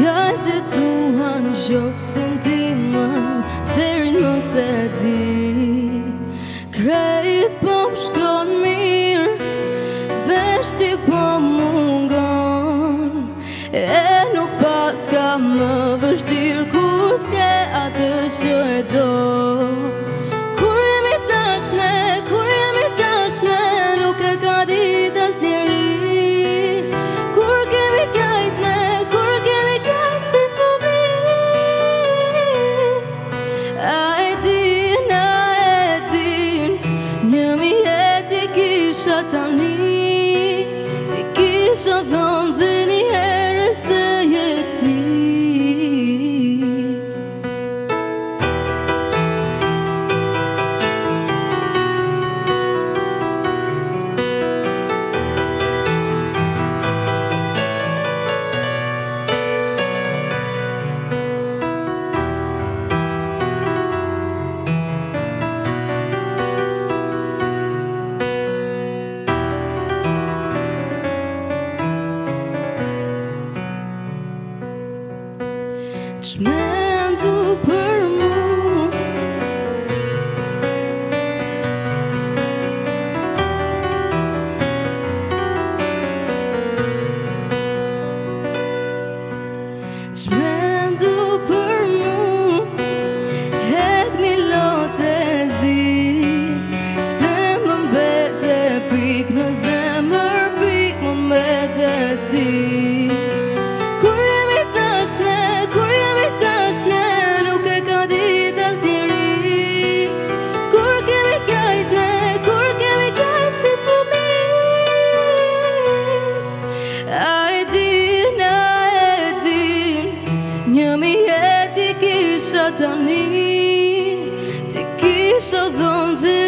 Fjallë të tua në gjokë së në timë më se di Krejt po më shkon mirë Veshti po më E nuk pas ka më vështirë Kur s'ke atë që e do 当你。judgment. τι την είσοδο δεν